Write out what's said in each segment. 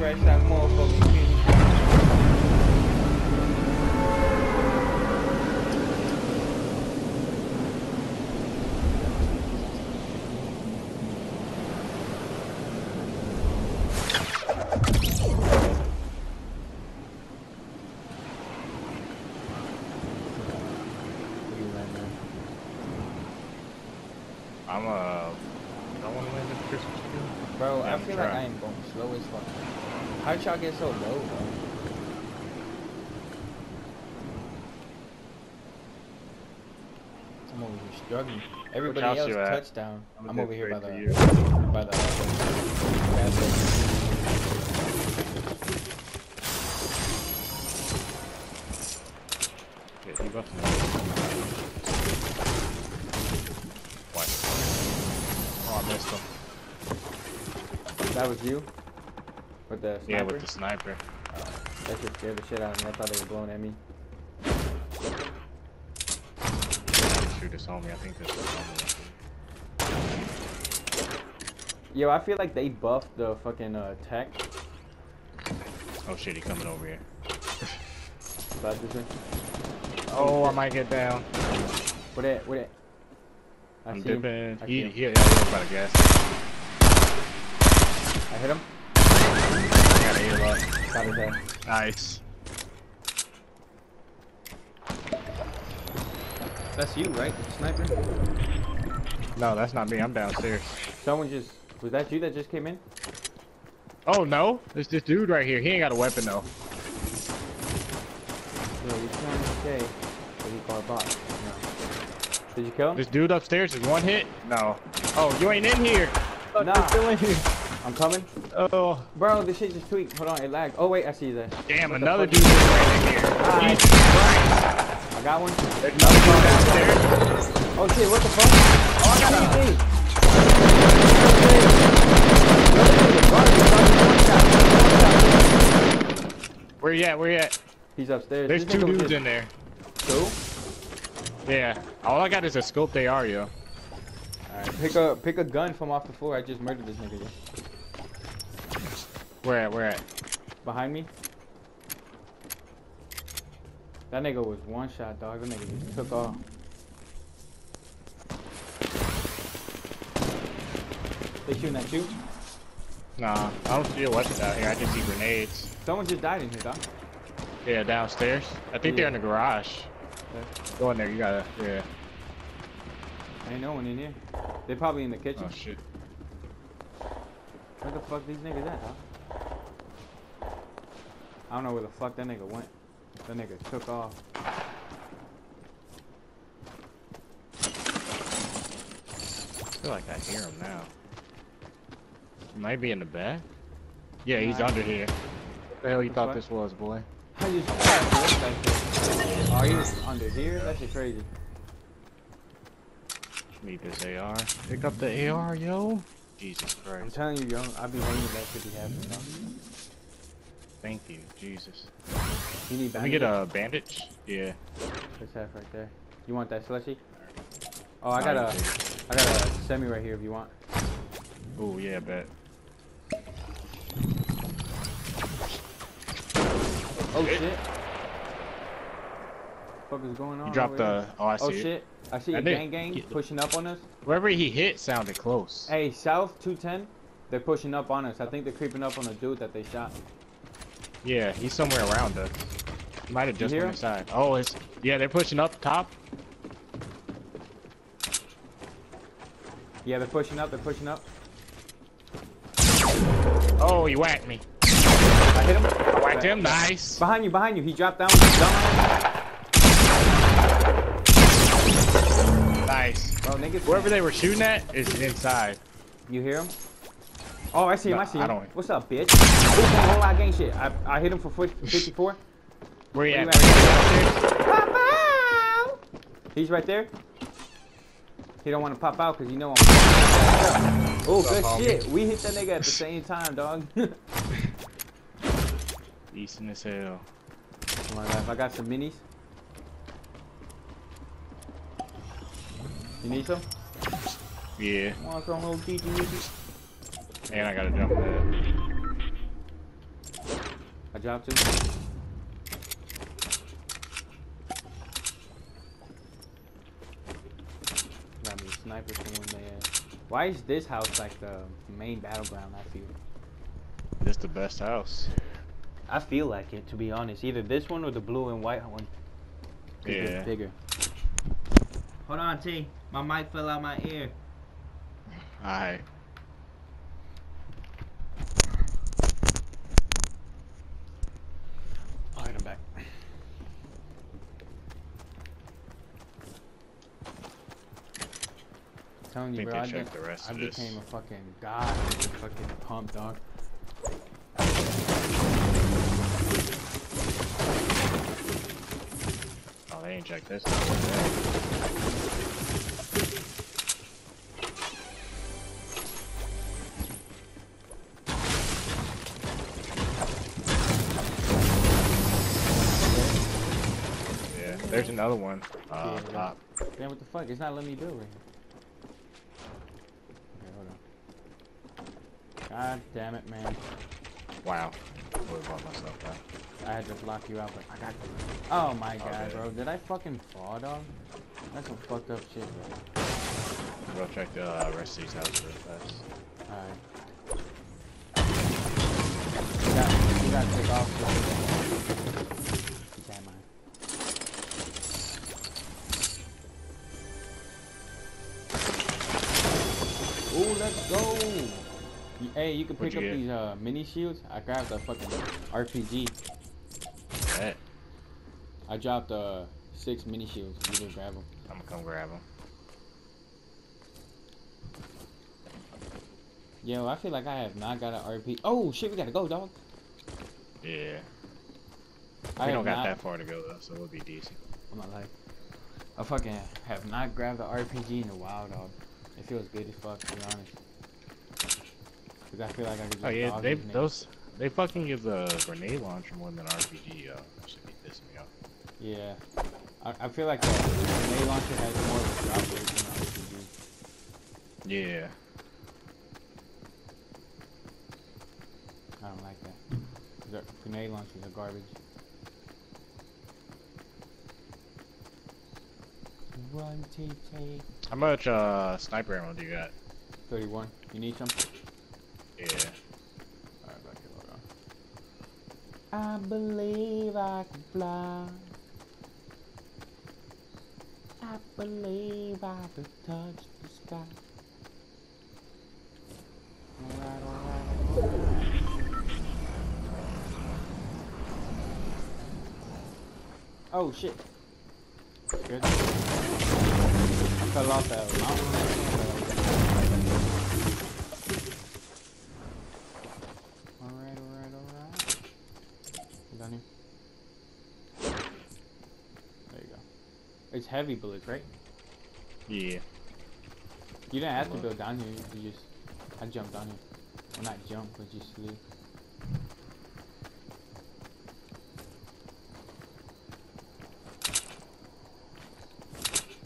that motherfucking kidney. You right now. I'm uh, I want to win the Christmas tree. Bro, Yeah, I I'm feel like I trying. am going slow as fuck. How'd y'all get so low, bro? I'm over here struggling. Everybody else you touchdown. I'm, a over here by the late for by the. Yeah, you buffed me. What? Oh, I missed him. That was you? With the sniper? Yeah, with the sniper. That just scared the shit out of me. I thought they were blowing at me. Shoot this homie. I think this is homie. Yo, I feel like they buffed the fucking uh, tech. Oh shit, he coming over here. About this way. Oh, I might get down. What it? What it? I I'm see him. dipping. I He, he, him. yeah, he was about to gas. I hit him. I got a heal up. Got his ass. Nice. That's you, right? The sniper? No, that's not me. I'm downstairs. Someone just was that you that just came in? Oh no, there's this dude right here. He ain't got a weapon though. No, you sound okay. What you call a bot? No. Did you kill him? This dude upstairs is one hit. No. Oh, you ain't in here. Oh, Nah. you're still in here. I'm coming. Oh, Bro, this shit just tweaked. Hold on, it lagged. Oh wait, I see that. damn! What Another fuck? dude just ran in here. Alright. Jesus Christ! I got one. There's another dude downstairs. Oh shit, what the fuck? Oh, I got an ED. Where you at? Where you at? He's upstairs. There's This two dudes just- in there. Two? Yeah. All I got is a scope they are, yo. Alright, pick a pick a gun from off the floor. I just murdered this nigga. Where at? Where at? Behind me. That nigga was one shot, dog. That nigga just took off. They shooting at you? Nah, I don't see a weapon out here. I just see grenades. Someone just died in here, dog. Yeah, downstairs. I think they're in the garage. Go in there. You gotta. Yeah. Ain't no one in here. They probably in the kitchen. Oh shit. Where the fuck these niggas at, dog? I don't know where the fuck that nigga went. That nigga took off. I feel like I hear him now. He might be in the back. Yeah, he's Nah. under here. What the hell you thought fuck? this was, boy? How you Oh, he was under here? That shit crazy. Need this AR. Pick up the AR, yo. Jesus I'm telling you, yo, I be hating that shit be happening. Thank you, Jesus. You need Can we get a bandage? Yeah. This half right there. You want that slushy? Oh, I got you a, got a semi right here if you want. Oh yeah, bet. Oh Shit. shit. What is going on? You dropped the. Oh, I see Oh it. shit. I see a gang gang pushing up on us. Wherever he hit sounded close. Hey, south 210. They're pushing up on us. I think they're creeping up on the dude that they shot. Yeah, he's somewhere around us. He might have just went inside. Oh, it's yeah, they're pushing up top. Yeah, they're pushing up. They're pushing up. Oh, he whacked me. I hit him. I whacked him. Nice. Behind you, behind you. He dropped down. Nice. Bro, niggas. Whoever they were shooting at is inside. You hear him? Oh, I see him. No, I see I him. don't. What's up, bitch? Whole lot gang shit? I, I hit him for 54. Where you Where at? you Where you at? He's right there. He don't want to pop out because you know I'm. Oh, good up, homie? shit. We hit that nigga at the same time, dog. Decent as hell. on, guys. I got some minis. You need some? Yeah, Want some little minis? And I gotta jump that. I dropped two. Got me a sniper for when they. Uh... Why is this house like the main battleground? I feel. This the best house. I feel like it, to be honest. Either this one or the blue and white one. 'Cause it's Yeah. Bigger. Hold on, T. My mic fell out my ear. Alright. Alright, telling you, bro, I, be- the rest I became a fucking god. with the fucking pump, dog. Oh, they ain't checked this. Yeah, there's another one. Uh, Yeah. top. Damn, what the fuck? It's not letting me do it right here. Okay, hold on. God damn it, man. Wow. Worried about myself now. I had to block you out, but I got you. Oh my god, Okay. bro. Did I fucking fall, dog? That's some fucked up shit, bro. Go check the uh, rest of these houses real fast. Alright. You got, you got to take off. Hey, you can pick you up get? these uh, mini shields. I grabbed a fucking RPG. Bet. I dropped uh, six mini shields. You can grab them. I'm gonna come grab them. Yo, I feel like I have not got an RPG. Oh shit, we gotta go, dog. Yeah. I we don't got not- that far to go though, so we'll be decent. I'm not like, I fucking have not grabbed the RPG in a while, dog. It feels good as fuck, to be honest. Cause I feel like I could just Oh yeah, they those they fucking give the grenade launcher more than RPG. Yo, that should be pissing me off. Yeah. I, I feel like the grenade launcher has more of a drop rate than the RPG. Yeah. I don't like that. The grenade launchers are garbage. One T T How much uh sniper ammo do you got? 31. You need some? Yeah. Alright, back here, hold on. I believe I can fly. I believe I could touch the sky. Alright, alright. Oh shit. Good. Fell off that mountain. Alright, alright, alright. Down here. There you go. It's heavy bullets, right? Yeah. You didn't have to build down here. You just, I jumped down here. Well, not jump, but just leave.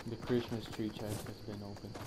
The Christmas tree chest has been opened.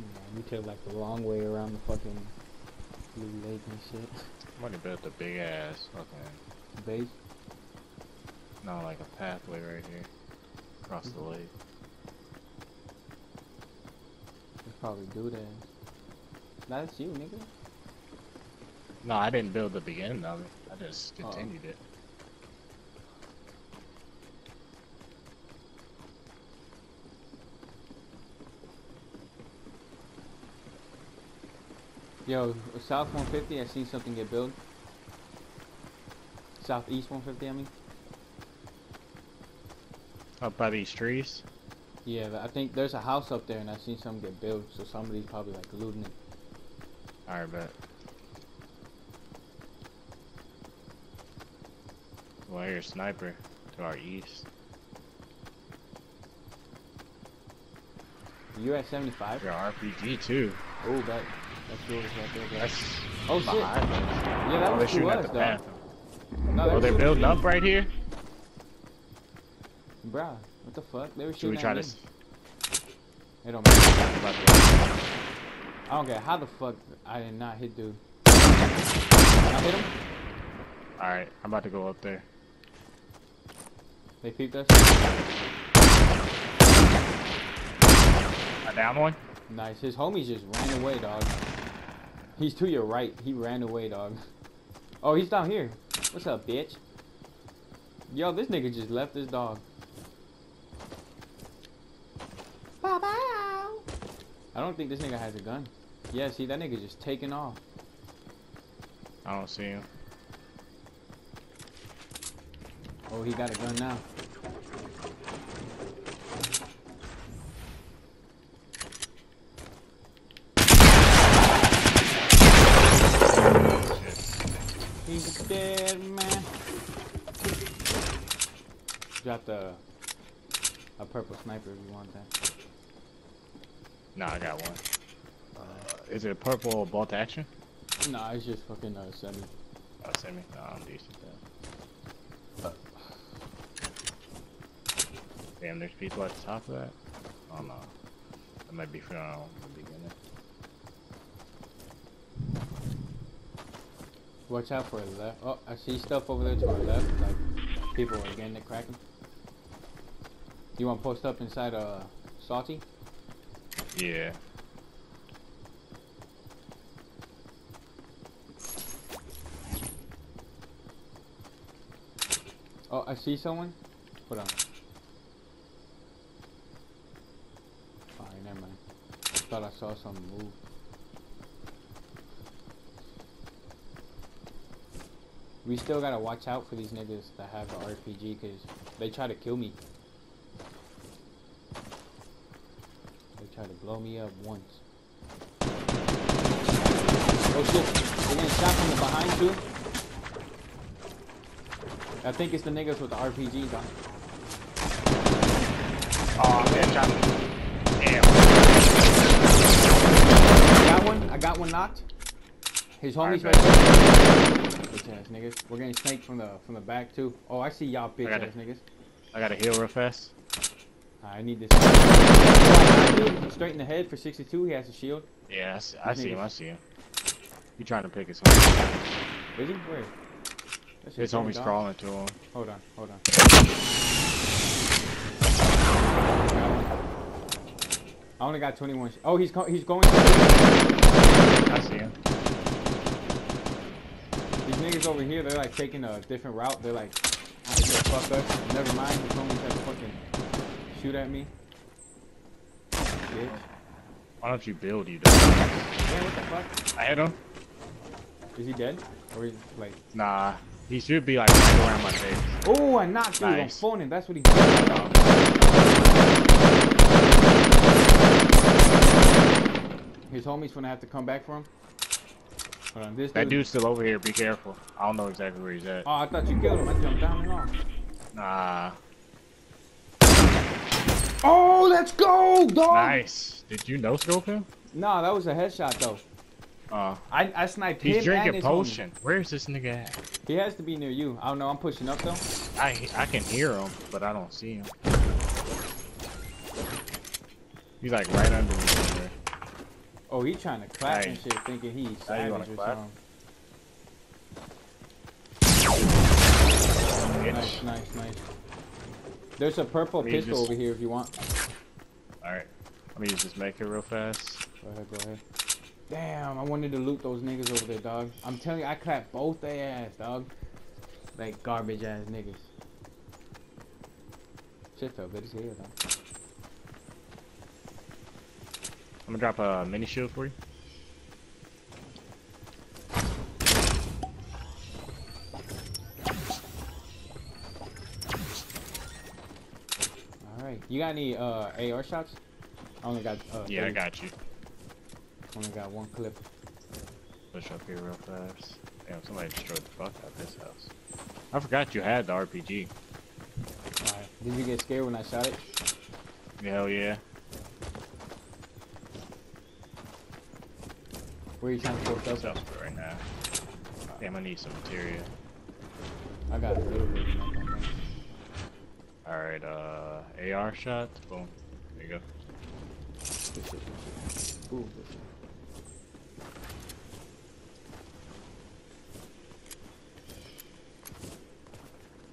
Yeah, you took like the long way around the fucking blue lake and shit. Somebody built a big ass fucking Base. no like a pathway right here. Across the mm-hmm. lake. They probably do that. That's you, nigga. No, I didn't build the beginning of it. I just Oh. continued it. Yo, South 150, I seen something get built. Southeast 150, I mean. Up by these trees. Yeah, but I think there's a house up there, and I seen something get built, so somebody's probably like looting it. Alright, bet. Well, here's a sniper to our east. You at 75? Your RPG too. Oh, that that's yours right there. Bro. That's Oh shit! Yeah, that Oh, was to shooting at us, the path. No, Oh, they're building up right here. Bruh, what the fuck? They were Should we shooting try at to? me. s- It don't matter. about I don't care how the fuck I did not hit dude. I hit him. Alright, I'm about to go up there. They peeped us. I down one. Nice. His homies just ran away, dog. He's to your right. He ran away, dog. Oh, he's down here. What's up, bitch? Yo, this nigga just left his dog. Bow bow. I don't think this nigga has a gun. Yeah, see, that nigga just taking off. I don't see him. Oh, he got a gun now. He's dead, man. Dropped a a purple sniper if you want that. Nah, I got one. Uh, is it a purple bolt action? Nah, it's just fucking uh, semi. Oh, semi. Nah, I'm decent. Though. Damn, there's people at the top of that. Oh no, that might be from the beginning. Watch out for the left. Oh, I see stuff over there to our left. Like people are getting it cracking. You want to post up inside uh salty? Yeah. Oh, I see someone. Hold on. Alright, never mind. I Thought I saw something move. We still gotta watch out for these niggas that have the RPG, cause they try to kill me. Try to blow me up once. Oh shit! They're getting shot from the behind too. I think it's the niggas with the RPG, dog. Oh, man, shot. Damn. I got one. I got one knocked. His homies right there. Bitch ass niggas. We're getting snaked from the from the back too. Oh, I see y'all bitch ass niggas. I got to heal real fast. I need this. Straight in the head for 62. He has a shield. Yeah, I see, I see him. I see him. He trying to pick his homie. Is he? Where? That's His homie's dog. crawling to him. Hold on. Hold on. I only got 21. Oh, he's he's going. I see him. These niggas over here, they're like taking a different route. They're like, "Ah, they said, fuck us. Never mind. His homies had to fucking shoot at me. Bitch. Why don't you build, you dog? Yeah, what the fuck? I hit him. Is he dead? Or is like, Nah, he should be like right around my face. oh, I knocked dude on Nice. phone and that's what he did. His homies gonna have to come back for him. Hold on, this That dude's still over here. Be careful. I don't know exactly where he's at. Oh, I thought you killed him. I jumped down and off. Nah. Oh, let's go, dog! Nice. Did you no scope him? Nah, that was a headshot though. Uh, I I sniped him he's drinking his potion. Where's this nigga at? He has to be near you. I don't know. I'm pushing up though. I I can hear him, but I don't see him. He's like right under me somewhere. Oh, he trying to clap and shit, thinking he's Now you savage wanna or clap? something. Nice, nice, nice. There's a purple pistol just- over here if you want. Alright. Let me just make it real fast. Go ahead, go ahead. Damn, I wanted to loot those niggas over there, dog. I'm telling you, I clapped both their ass, dog. Like garbage ass niggas. Shit felt good as hell, dog. I'm gonna drop a mini shield for you. You got any uh AR shots? I only got uh Yeah, I got you. only got one clip. Push up here real fast. Damn, somebody destroyed the fuck out of this house. I forgot you had the RPG. Alright. Did you get scared when I shot it? Hell yeah. Where are you trying to up? up right now? Damn, I need some material. I got a little bit. Alright, uh, AR shot? Boom. There you go.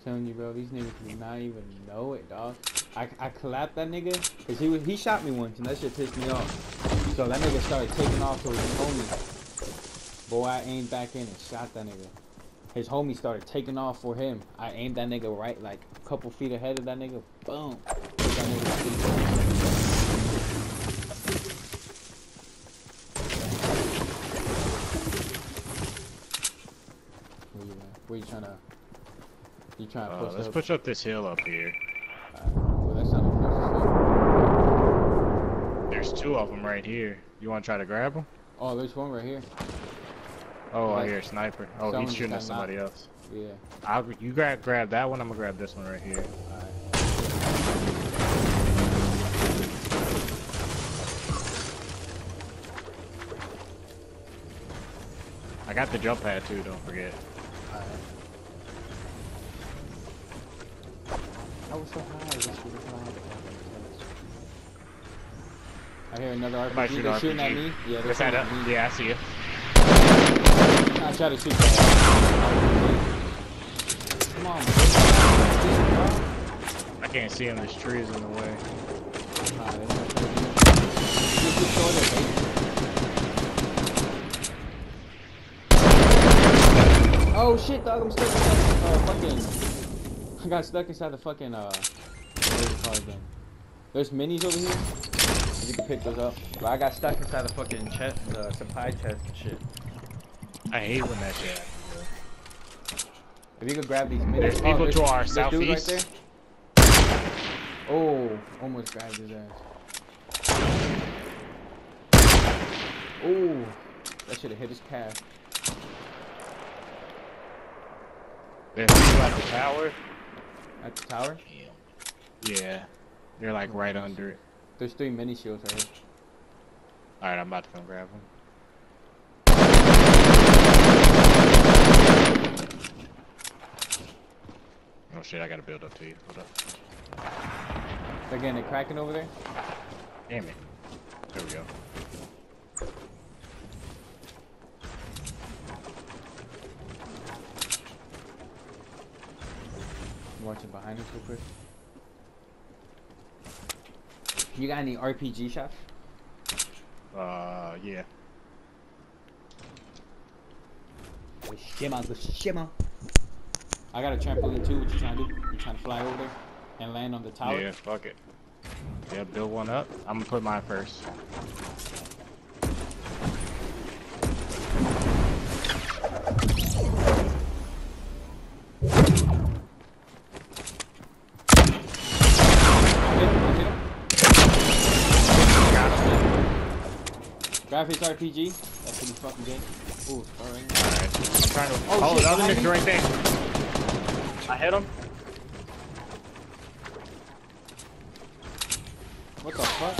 Telling you, bro, these niggas do not even know it, dog. I, I clapped that nigga because he he shot me once and that shit pissed me off. So that nigga started taking off towards his homie. Boy, I aimed back in and shot that nigga. His homie started taking off for him. I aimed that nigga right like a couple feet ahead of that nigga. Boom. That nigga. Where you at? Where you trying to? You trying to Uh, push let's up? push up this hill up here. Alright. Well, that's not a There's two of them right here. You want to try to grab them? Oh, there's one right here. Oh, I hear a sniper. Oh, he's shooting at somebody else. Yeah. I'll, you grab grab that one. I'm gonna grab this one right here. Alright. I got the jump pad too. Don't forget. I was so high. This was high. I hear another RPG. They're shooting at me. Yeah, they're shooting at me. Yeah, I see you. I try to shoot that. Come on, bro. I can't see him. There's trees in the way. Nah, there's no shooting. Just shoot shorter, baby. Oh shit, dog! I'm stuck inside the uh, fucking. I got stuck inside the fucking uh. What is it called again? There's minis over here. You can pick those up. But I got stuck inside the fucking chest, the supply chest and shit. I hate when that shit happens. If you could grab these minis. There's Oh, people there's- to our right southeast. there. Oh, almost grabbed his ass. Oh, that should have hit his calf. There's people at the tower. At the tower, Yeah. They're like right under it. there's three mini shields right here. Alright, I'm about to come grab them. Oh shit, I gotta build up to you. Hold up. They're getting it cracking over there. Damn it. There we go. Watching behind us real quick. You got any RPG shots? Uh, yeah. Shimmer, good shimmer. I got a trampoline too. What you trying to do? You trying to fly over there and land on the tower? Yeah, fuck it. Yeah, build one up. I'm gonna put mine first. Hit him, hit him. Got him. Grab his RPG. That's pretty fucking good. Ooh, alright. Alright. I'm trying to. Oh, Oh, shit, the other behind nigga you. right there. I hit him. What the fuck?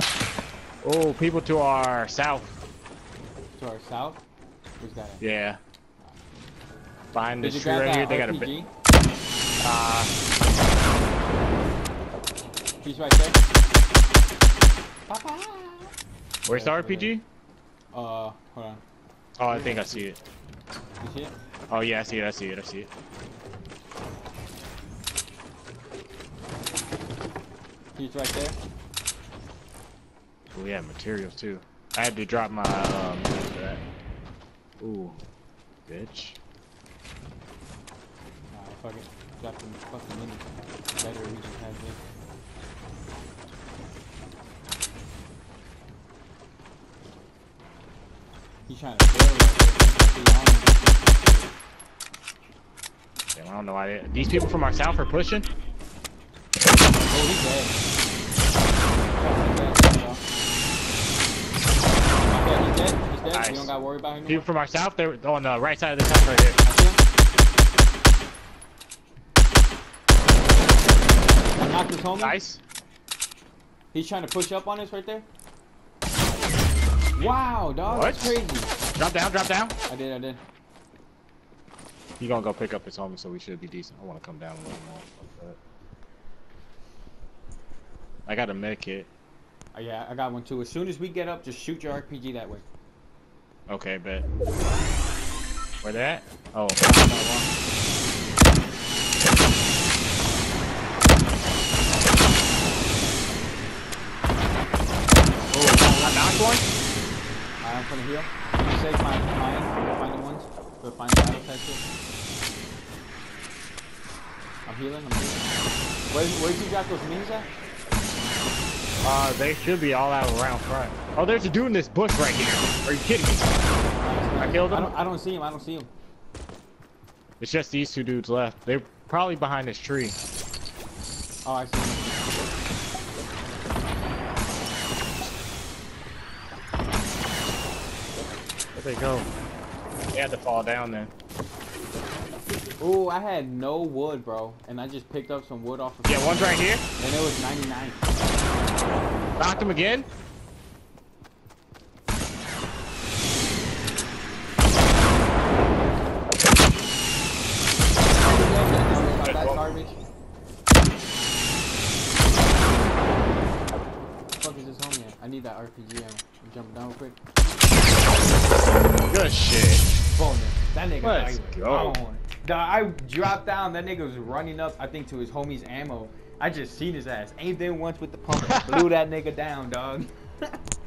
Oh, people to our south. To our south? Where's that at? Yeah. Behind Did this tree right here, that they got a RPG? bit. Uh, He's right there. Papa. where's the Yeah, RPG? Uh, hold on. Oh, I think I see it. You see it? Oh yeah, I see it. I see it. I see it. He's right there. Oh yeah, materials too. I had to drop my um that. Ooh, bitch. Nah, fuck it. Drop them fucking minis. Better we just have this. He's trying to fail. Damn, I don't know why they, these people from our south are pushing. Oh, he's dead. Okay, he's dead. He's dead. Nice. You don't gotta worry about him. People from our south, they're on the right side of the town right here. I see him. I knocked his homie. Nice. He's trying to push up on us right there. Wow, dog. What? That's crazy. Drop down, drop down. I did, I did. He gonna go pick up his homie, so we should be decent. I wanna come down a little more. That. I got a med kit. Oh, uh, yeah, I got one too. As soon as we get up, just shoot your RPG that way. Okay, bet. Where they at? Oh. Oh, I knocked one? Alright, I'm gonna heal. You say find find find the ones. Go find the battle type. I'm healing, I'm healing. Where where'd you drop those minis at? Uh, they should be all out around front. Oh, there's a dude in this bush right here. Are you kidding me? I killed I him. don't I don't see him, I don't see him. It's just these two dudes left. They're probably behind this tree. Oh I see him. Where'd they go? They had to fall down then. Ooh, I had no wood, bro. And I just picked up some wood off of Yeah, one's right here. and it was 99. Knocked him again. That's garbage. What the fuck is homie? I need that RPG ammo. I'm jumping down real quick. Good shit. Bonus. That nigga Let's go. gone. I dropped down. That nigga was running up, I think, to his homie's ammo. I just seen his ass. Ain't there once with the pump. Blew that nigga down, dog.